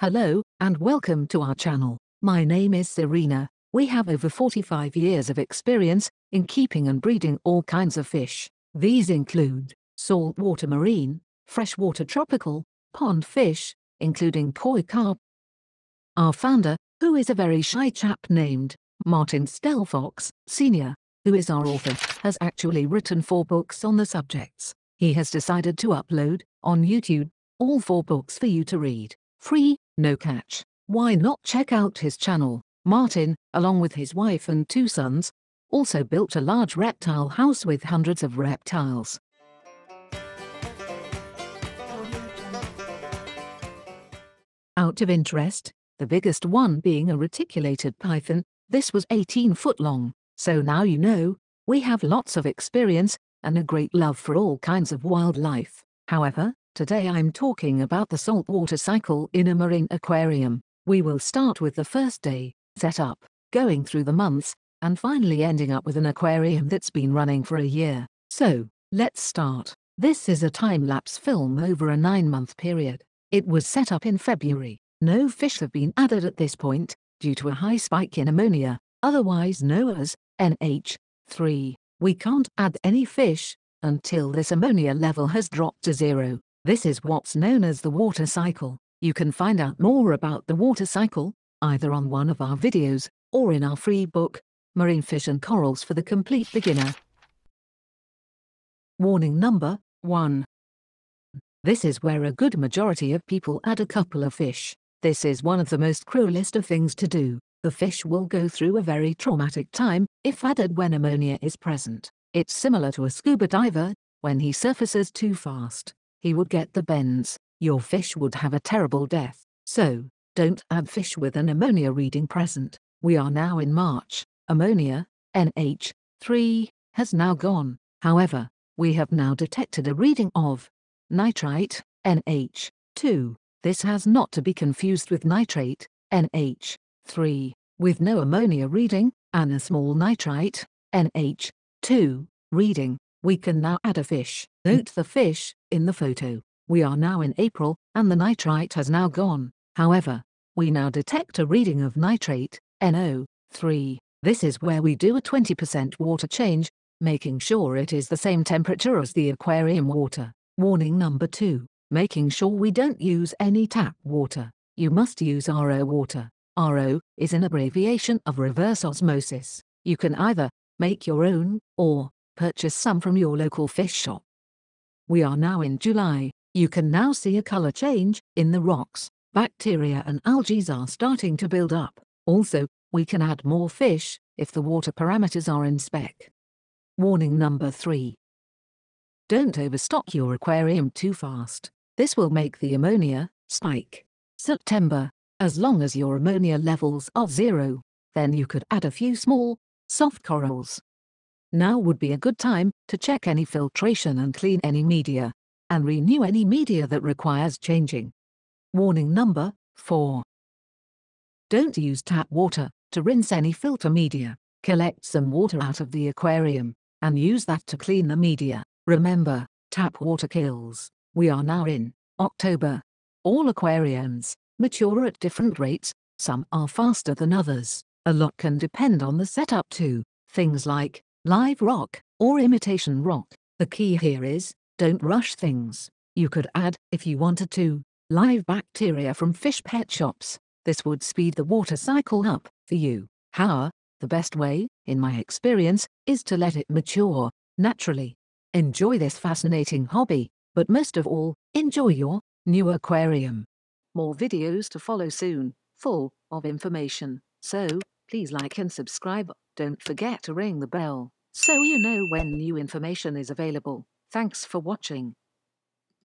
Hello, and welcome to our channel. My name is Serena. We have over 45 years of experience in keeping and breeding all kinds of fish. These include saltwater marine, freshwater tropical, pond fish, including koi carp. Our founder, who is a very shy chap named Martin Stelfox, Sr., who is our author, has actually written four books on the subjects. He has decided to upload, on YouTube, all four books for you to read. Free, no catch. Why not check out his channel? Martin, along with his wife and two sons, also built a large reptile house with hundreds of reptiles. Out of interest, the biggest one being a reticulated python, this was 18 foot long, so now you know, we have lots of experience and a great love for all kinds of wildlife. However, today I'm talking about the saltwater cycle in a marine aquarium. We will start with the first day, setup, going through the months, and finally ending up with an aquarium that's been running for a year. So, let's start. This is a time-lapse film over a nine-month period. It was set up in February. No fish have been added at this point, due to a high spike in ammonia, otherwise known as NH3. We can't add any fish until this ammonia level has dropped to zero. This is what's known as the water cycle. You can find out more about the water cycle, either on one of our videos, or in our free book, Marine Fish and Corals for the Complete Beginner. Warning number 1. This is where a good majority of people add a couple of fish. This is one of the most cruelest of things to do. The fish will go through a very traumatic time if added when ammonia is present. It's similar to a scuba diver, when he surfaces too fast, he would get the bends. Your fish would have a terrible death. So, don't add fish with an ammonia reading present. We are now in March. Ammonia, NH3, has now gone. However, we have now detected a reading of nitrite, NH2. This has not to be confused with nitrate, NH3, with no ammonia reading, and a small nitrite, NH2, reading. We can now add a fish. Note the fish, in the photo. We are now in April, and the nitrite has now gone. However, we now detect a reading of nitrate, NO3. This is where we do a 20% water change, making sure it is the same temperature as the aquarium water. Warning number 2 making sure we don't use any tap water. You must use RO water. RO is an abbreviation of reverse osmosis. You can either make your own or purchase some from your local fish shop. We are now in July. You can now see a color change in the rocks. Bacteria and algae are starting to build up. Also, we can add more fish if the water parameters are in spec. Warning number 3. Don't overstock your aquarium too fast. This will make the ammonia spike. September. As long as your ammonia levels are zero, then you could add a few small, soft corals. Now would be a good time to check any filtration and clean any media, and renew any media that requires changing. Warning number 4. Don't use tap water to rinse any filter media. Collect some water out of the aquarium, and use that to clean the media. Remember, tap water kills. We are now in October. All aquariums mature at different rates, some are faster than others. A lot can depend on the setup too. Things like live rock or imitation rock. The key here is don't rush things. You could add, if you wanted to, live bacteria from fish pet shops. This would speed the water cycle up for you. However, the best way, in my experience, is to let it mature naturally. Enjoy this fascinating hobby but most of all, enjoy your new aquarium. More videos to follow soon, full of information. So, please like and subscribe. Don't forget to ring the bell so you know when new information is available. Thanks for watching.